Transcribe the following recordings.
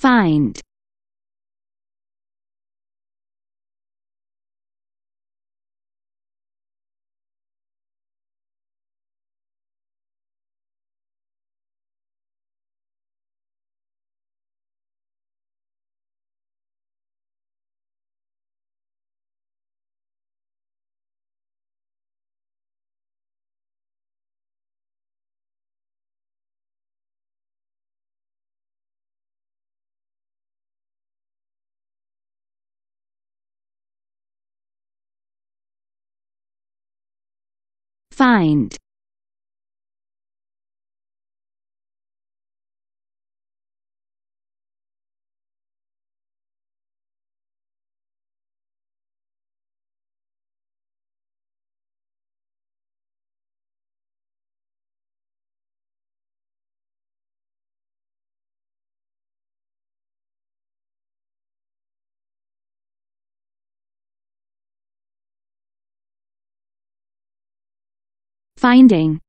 Find. Find. Finding.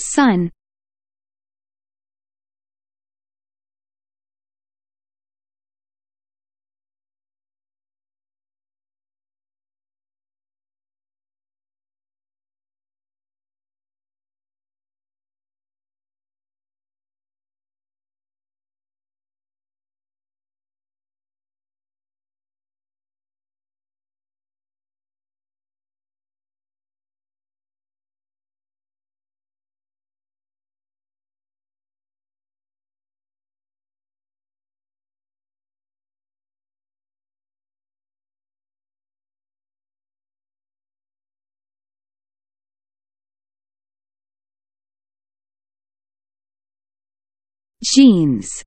Sun. Jeans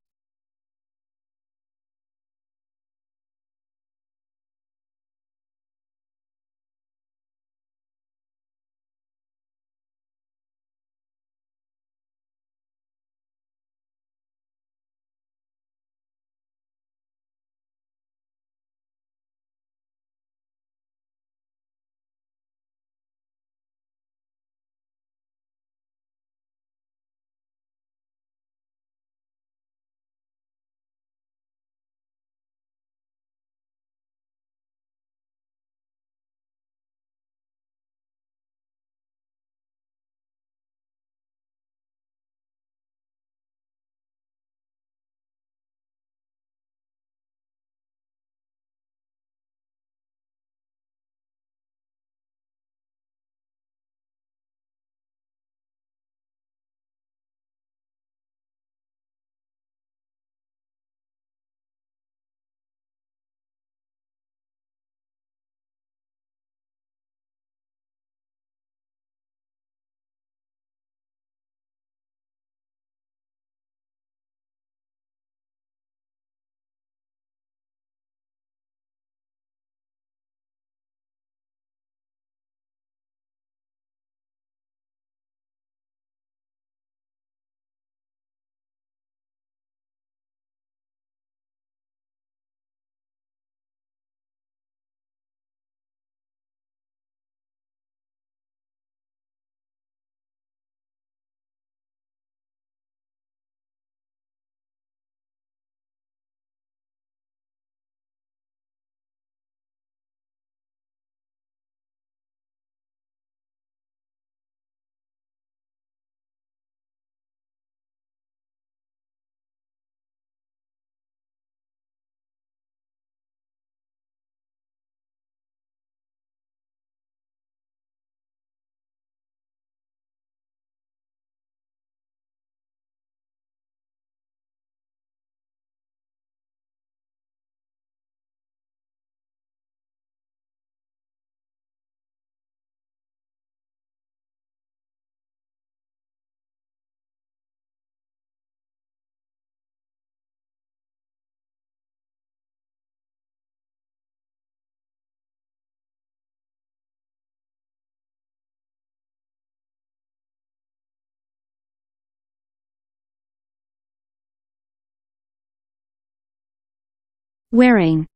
Wearing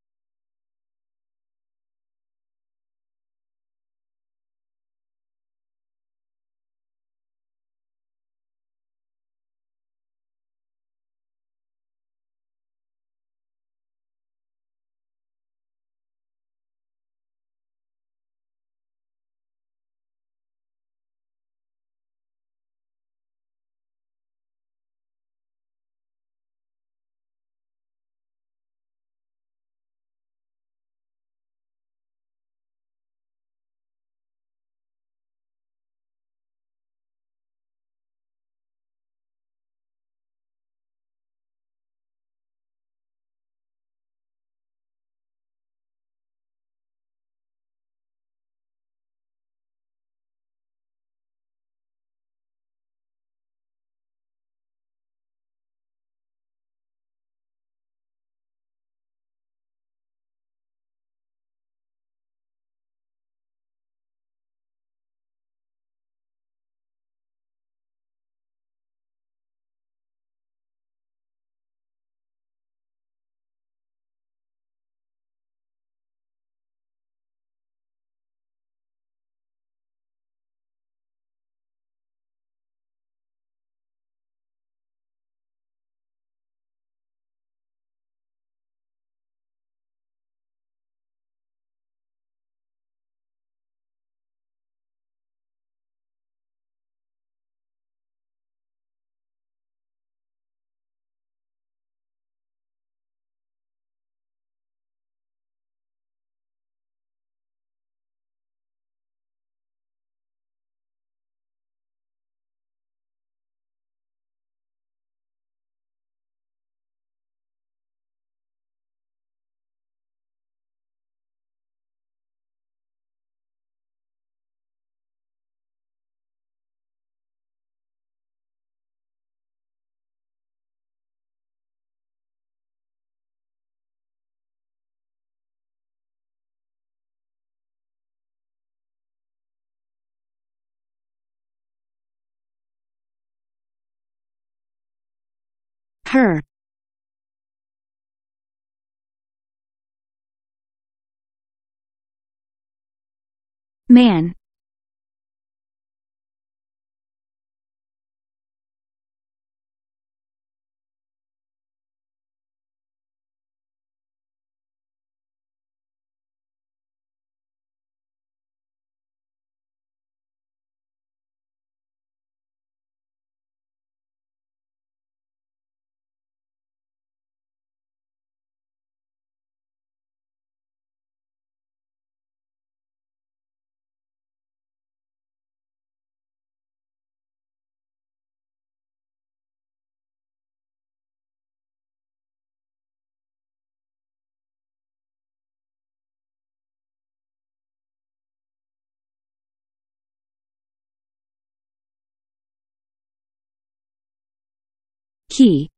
her. Man key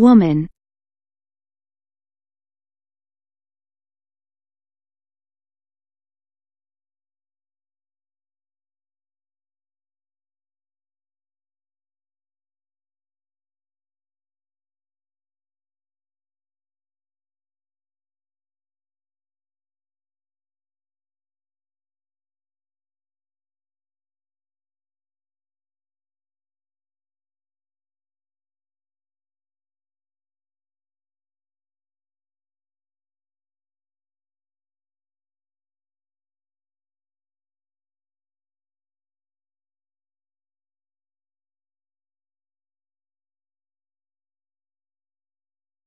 woman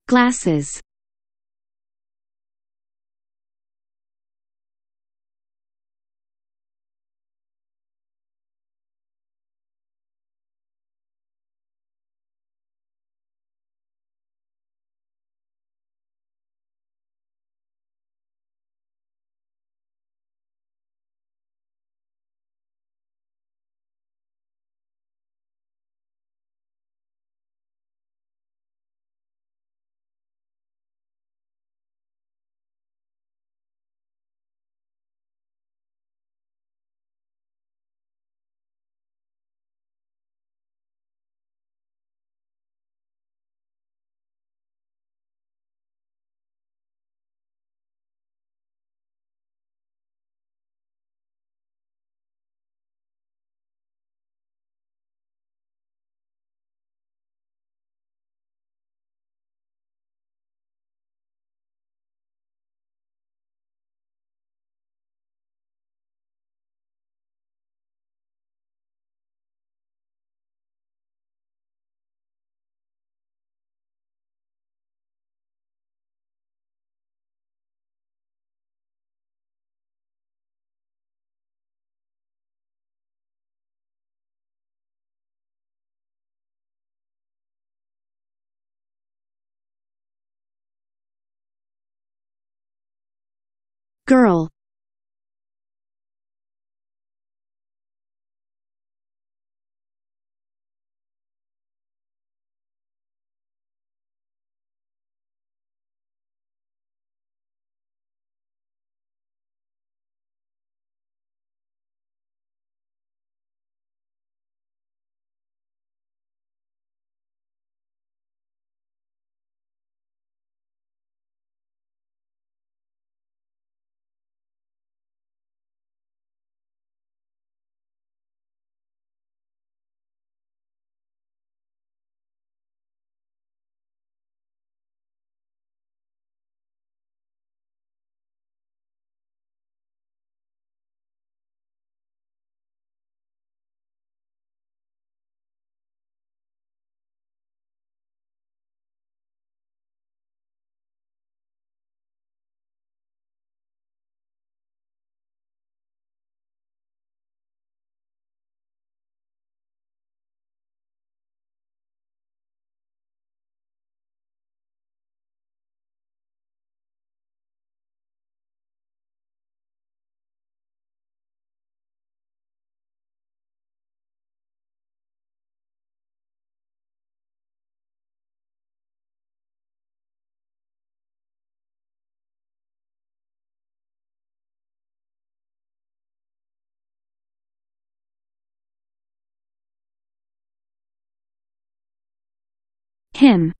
glasses girl him